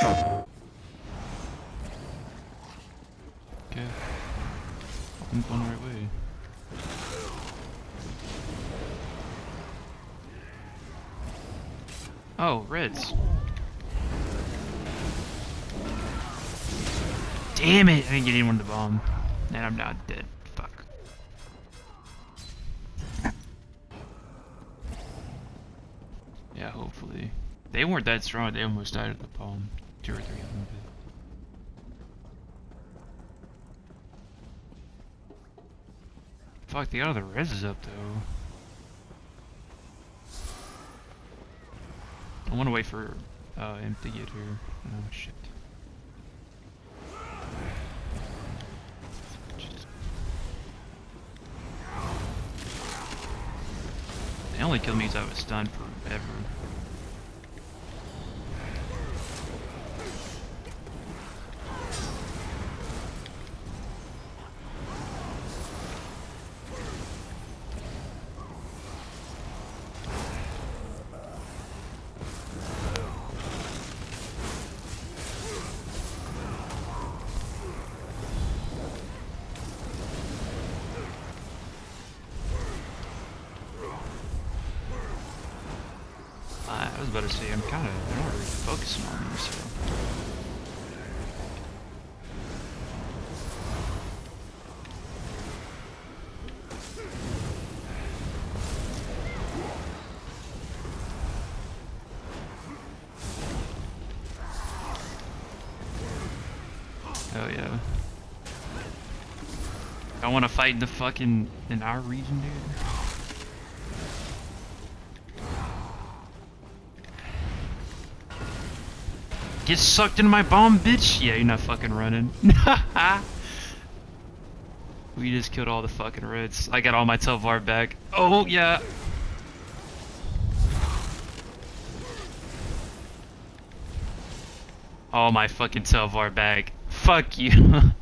Okay. I'm going the right way. Oh, reds. Damn it! I didn't get anyone to bomb. And I'm now dead. Fuck. Yeah, hopefully. They weren't that strong, they almost died at the bomb. Two or three of them. Fuck, the other res is up though. I want to wait for uh, to get here. Oh shit. They only killed me because I was stunned forever. I was about to say, I'm kind of, not really focusing on me, so. Oh yeah. I want to fight in the fucking, in our region, dude. Get sucked into my bomb, bitch! Yeah, you're not fucking running. we just killed all the fucking reds. I got all my Tel Var back. Oh, yeah. All my fucking Tel Var back. Fuck you.